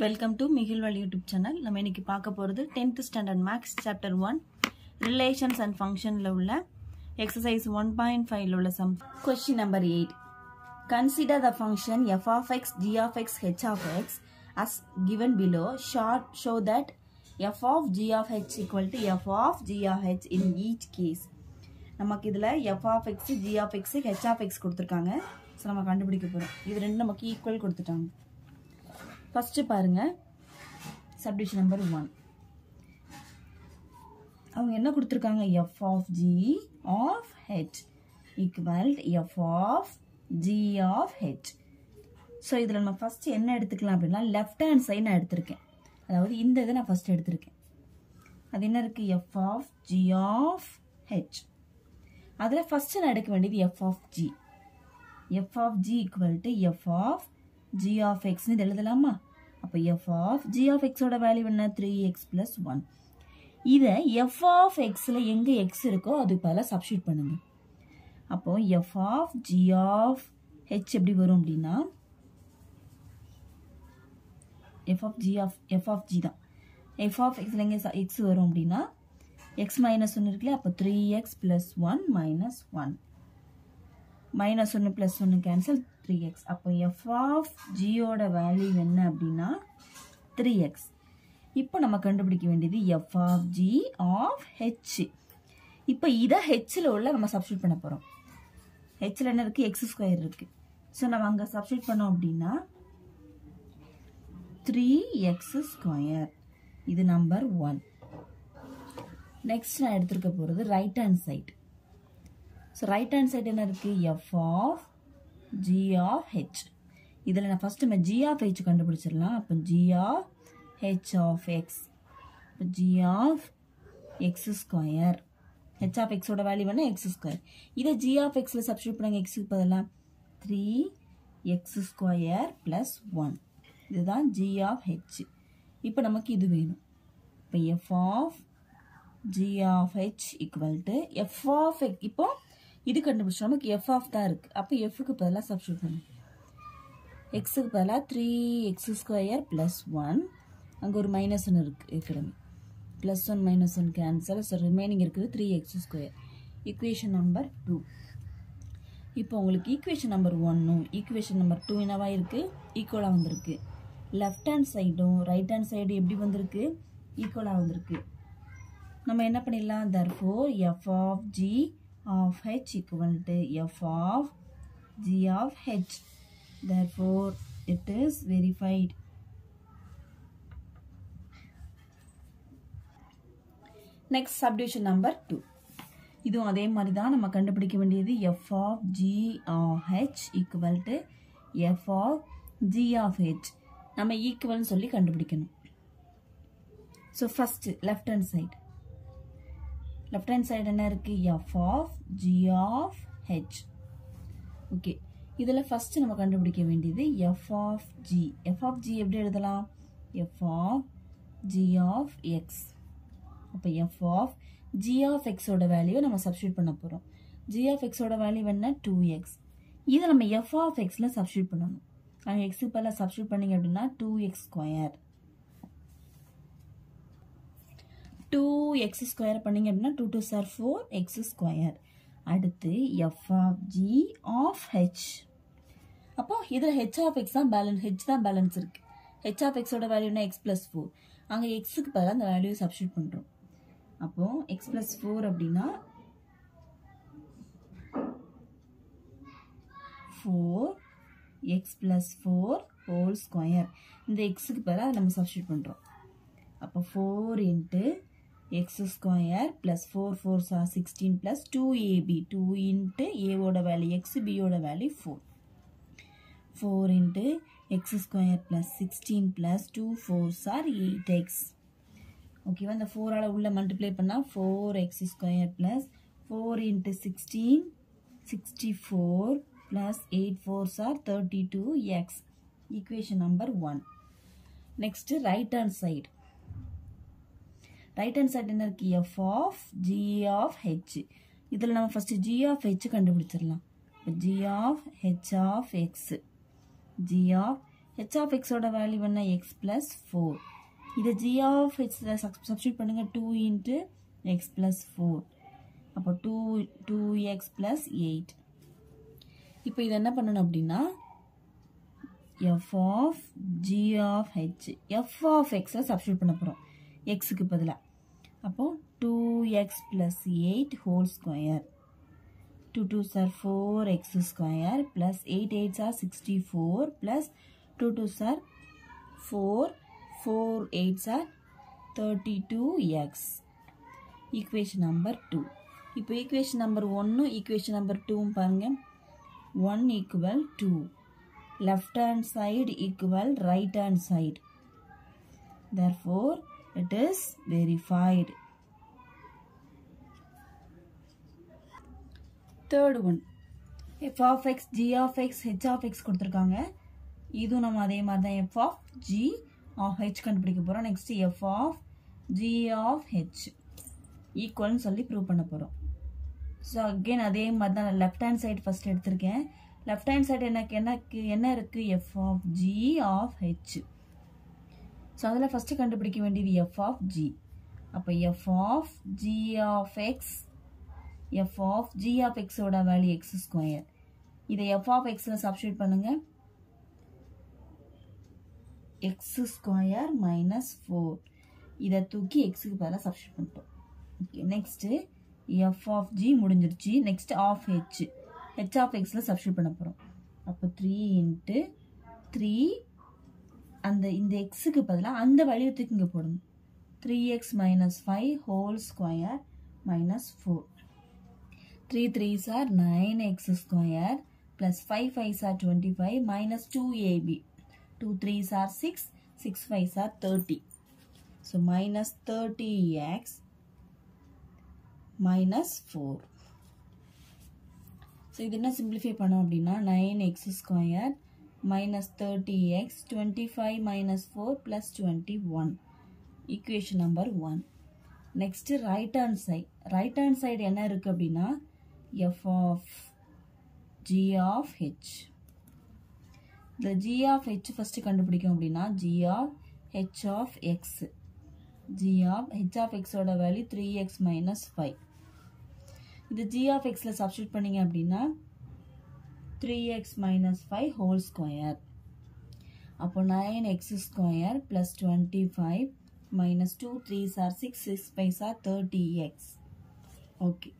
Welcome to மிகில்வால் YouTube channel நம்ம இன்னைக்கு பார்க்க போகிறது tenth standard maths chapter one relations and ஃபங்க்ஷனில் உள்ள எக்ஸசைஸ் ஒன் பாயிண்ட் ஃபைவ்ல உள்ள sum question number eight consider the function f of x g of x h of x as given below short show that f of g of h equal to f of g of h in each case நமக்கு இதில் f of x g of x h of x கொடுத்துருக்காங்க. So நம்ம கண்டுபிடிக்க போகிறோம் இது ரெண்டு நமக்கு equal கொடுத்துட்டாங்க. ஃபஸ்ட்டு பாருங்கள் சப்டிஷன் நம்பர் ஒன் அவங்க என்ன கொடுத்துருக்காங்க? F of g of h equal f of g of h so இதில் நம்ம ஃபஸ்ட்டு என்ன எடுத்துக்கலாம் அப்படின்னா லெஃப்ட் ஹேண்ட் சைட் நான் எடுத்திருக்கேன். அதாவது இந்த இதை நான் ஃபஸ்ட்டு எடுத்திருக்கேன். அது என்ன இருக்குது f of g of h அதில் ஃபஸ்ட்டு நான் எடுக்க வேண்டியது f of g f of g equal to f of g of எக்ஸ்னு இது எழுதலாமா? அப்போ எஃப் ஆஃப் ஜி ஆஃப் எக்ஸோட வேல்யூ என்ன? த்ரீ எக்ஸ் ப்ளஸ் ஒன் இதை எஃப் ஆஃப் எக்ஸில் எங்கே எக்ஸ் இருக்கோ அது பதிலாக சப்ஸ்டியூட் பண்ணுங்க. அப்போ f of g of h எப்படி வரும் அப்படின்னா f of g of f of g தான். எஃப் ஆஃப் எக்ஸில் எங்கே எக்ஸ் வரும் அப்படின்னா எக்ஸ் மைனஸ் ஒன்று இருக்குல்ல அப்போ three x plus one minus one minus ஒன்று ப்ளஸ் ஒன்று கேன்சல் த்ரீ எக்ஸ் அப்போ எஃப் ஆஃப் ஜியோட வேல்யூ என்ன அப்படின்னா த்ரீ எக்ஸ் இப்போ நம்ம கண்டுபிடிக்க வேண்டியது f of g of h இப்போ இதை ஹெச்சில் உள்ள நம்ம சப்ஸ்டியூட் பண்ண போகிறோம் ஹெச்சில் என்ன இருக்குது எக்ஸ் ஸ்கொயர் இருக்குது ஸோ நம்ம அங்கே சப்ஸ்டியூட் பண்ணோம் அப்படின்னா த்ரீ எக்ஸ் ஸ்கொயர் இது நம்பர் ஒன் நெக்ஸ்ட் நான் எடுத்துருக்க போகிறது right hand side so right hand side என்ன இருக்குது f of g of h இதில் நான் ஃபஸ்ட்டு நம்ம ஜி ஆஃப் ஹெச் கண்டுபிடிச்சிடலாம். அப்போ g of h of x இப்போ g of x square h of எக்ஸோட வேல்யூ வேணால் எக்ஸ் ஸ்கொயர் இதை ஜி ஆஃப் எக்ஸில் சப்ஸ்டியூட் பண்ணாங்க. எக்ஸுக்கு பதிலாக three x square plus one இதுதான் ஜி ஆஃப் ஹெச் இப்போ நமக்கு இது வேணும். இப்போ f of g of h equal to f of இப்போ இது கண்டுபிடிச்சோம் நமக்கு எஃப் ஆஃப் தான் இருக்குது அப்போ எஃப்க்கு பதிலாக சப்ஸ்டியூட் பண்ணு. எக்ஸுக்கு பதிலாக three x square plus one அங்கே ஒரு மைனஸ் ஒன்று இருக்குது ஏற்கனவே. Plus one minus one cancel so remaining இருக்குது three x square equation number two இப்போ உங்களுக்கு ஈக்குவேஷன் நம்பர் ஒன்னும் ஈக்குவேஷன் நம்பர் டூ என்னவாக இருக்குது ஈக்குவலாக வந்திருக்கு. லெஃப்ட் ஹேண்ட் சைடும் ரைட் ஹேண்ட் சைடும் எப்படி வந்திருக்கு? ஈக்குவலாக வந்திருக்கு. நம்ம என்ன பண்ணிடலாம்? Therefore f of g of h equal to f of g of h therefore it is verified. Next subdivision number 2 இதுவும் அதே மாதிரி தான் நம்ம கண்டுபிடிக்க வேண்டியது. F of g of h equal to f of g of h நம்ம ஈக்குவல்னு சொல்லி கண்டுபிடிக்கணும். So first left hand side left hand side என்ன இருக்குது f of g of h okay இதில் ஃபஸ்ட்டு நம்ம கண்டுபிடிக்க வேண்டியது f of g f of g எப்படி எழுதலாம்? F of g of x அப்போ எஃப் ஆஃப் ஜி ஆஃப் எக்ஸோட வேல்யூவை நம்ம சப்ஸ்டியூட் பண்ண போகிறோம் ஜி ஆஃப் எக்ஸோட வேல்யூ என்ன டூ எக்ஸ் இதை நம்ம எஃப் ஆஃப் எக்ஸில் சப்ஸ்டியூட் பண்ணணும். நாங்கள் எக்ஸுக்கு பதிலாக சப்ஸ்டியூட் பண்ணிங்க அப்படின்னா two x square two x square பண்ணிங்க அப்படின்னா two two sir four x square அடுத்து f of g of h அப்போ இதில் ஹெச் ஆஃப் எக்ஸ் தான் பேலன்ஸ் ஹெச் தான் பேலன்ஸ் இருக்குது ஹெச் ஆஃப் எக்ஸோட வேல்யூனா எக்ஸ் ப்ளஸ் ஃபோர் அங்கே எக்ஸுக்கு பதிலாக அந்த வேல்யூ சப்ஸ்டியூட் பண்ணுறோம் அப்போது எக்ஸ் ப்ளஸ் ஃபோர் அப்படின்னா four x plus four whole square இந்த எக்ஸுக்கு பதிலாக நம்ம சப்ஸ்டியூட் பண்ணுறோம் அப்போ four into x square plus four four சா sixteen plus two a b two into ஏவோட வேல்யூ எக்ஸ் பியோட value four four into x square plus sixteen plus two fours are eight x ஓகேவா இந்த ஃபோரால் உள்ளே multiply பண்ணால் four x square plus four into sixteen sixty four plus eight fours are thirty two x equation number one next right hand side right hand side என்ன இருக்குது f of g of h இதில் நம்ம first g of h கண்டுபிடிச்சிடலாம். G of h of x g of h of எக்ஸோட value என்ன? X plus four இதை g of ஹெச்சில் substitute பண்ணுங்கள் two into x plus four அப்போ two two x plus eight இப்போ இதை என்ன பண்ணணும் அப்படின்னா f of g of h f of எக்ஸை சப்ஸ்டியூட் பண்ண போகிறோம் எக்ஸுக்கு பதிலாக அப்போது two x plus eight whole square two two sir four x square plus eight eight sir sixty four plus two two sir four four eight sir thirty two x equation number two இப்போ equation number ஒன்று equation number டூவும் பாருங்கள் one equal two left hand side equal right hand side. Therefore, it is verified. Third one. f of x, g of x, h of x கொடுத்திருக்காங்க. இதுவும் நம்ம அதே மாதிரி தான் f of g of h கண்டுபிடிக்க போகிறோம் next f of g of h. ஈக்குவல்னு சொல்லி ப்ரூவ் பண்ண போகிறோம் ஸோ அகெயின் அதே மாதிரி தான் நான் லெஃப்ட் ஹேண்ட் சைடு ஃபஸ்ட் எடுத்திருக்கேன். லெஃப்ட் ஹேண்ட் சைடு எனக்கு எனக்கு என்ன இருக்குது f of g of h so அதில் ஃபஸ்ட்டு கண்டுபிடிக்க வேண்டியது எஃப் ஆஃப் ஜி அப்போ f of g of x f of g of எக்ஸோட வேல்யூ எக்ஸ் ஸ்கொயர் இதை எஃப் ஆஃப் எக்ஸில் சப்ஸ்டியூட் பண்ணுங்கள் எக்ஸ் ஸ்கொயர் மைனஸ் ஃபோர் இதை தூக்கி எக்ஸுக்கு பதிலாக சப்ஸ்டியூட் பண்ணிட்டோம். Okay next f of g முடிஞ்சிருச்சு. Next of h h of எக்ஸில் சப்ஸ்டியூட் பண்ண போகிறோம் அப்போ த்ரீ இன்ட்டு த்ரீ அந்த இந்த எக்ஸுக்கு பதிலாக அந்த வடிவத்துக்கு இங்கே போடணும். Three x minus five whole square minus four three three sir nine x square plus five five sir twenty five minus two a b two three sir six six five sir thirty so minus thirty x minus four so இது என்ன simplify பண்ணோம் அப்படின்னா nine x minus minus thirty x twenty five minus four plus twenty one right number one next right side side right side என்ன இருக்குது அப்படின்னா f of g of h இந்த g of h first கண்டுபிடிக்கும் அப்படின்னா g of h of g g of h of எக்ஸோட value three x minus five இது g of எக்ஸில் substitute பண்ணிங்க அப்படின்னா three x minus five whole square அப்போ nine x square plus twenty five minus two three sir six six five sir thirty x okay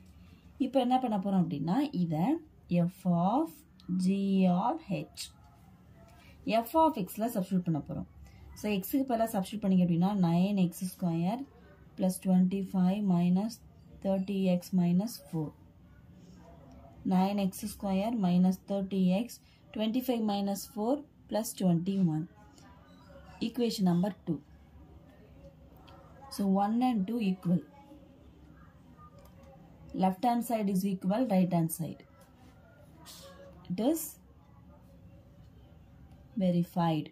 இப்போ என்ன பண்ண போகிறோம் அப்படின்னா இதை f of g of h f of எக்ஸில் சப்ஸ்டியூட் பண்ண போகிறோம் ஸோ எக்ஸுக்கு பதிலாக சப்ஸ்டியூட் பண்ணிங்க அப்படின்னா nine x square plus twenty five minus thirty x minus four 9x square minus 30x 25 minus 4 plus 21 equation number 2 so 1 and 2 equal. Left hand side is equal right hand side. It is verified.